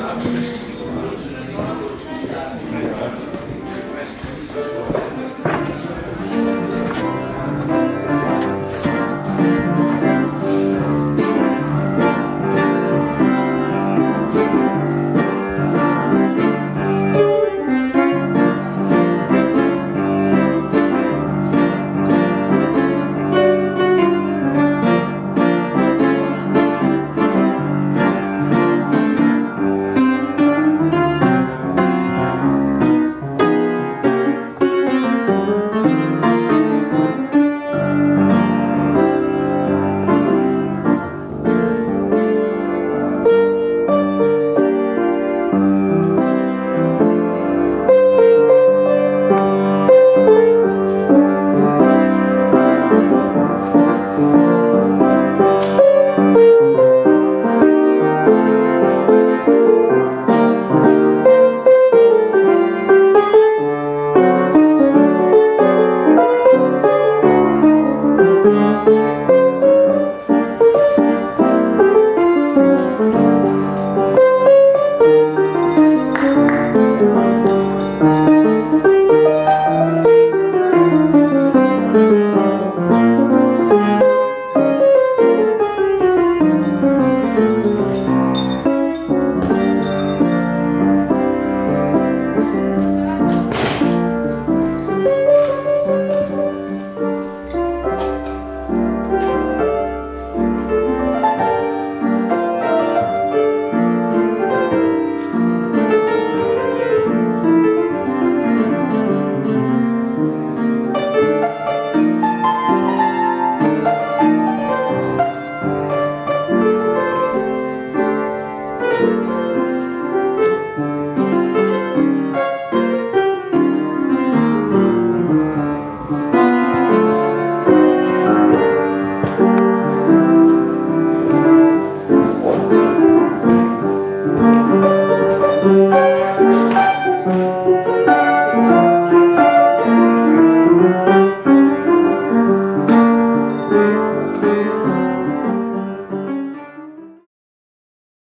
Amém.